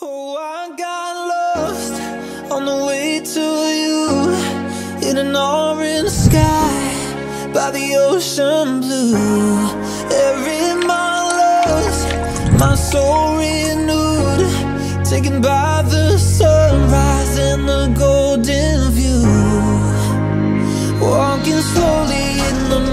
Oh, I got lost on the way to you in an orange sky by the ocean blue. Every mile lost, my soul renewed, taken by the sunrise and the golden view. Walking slowly in the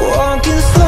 walking slow.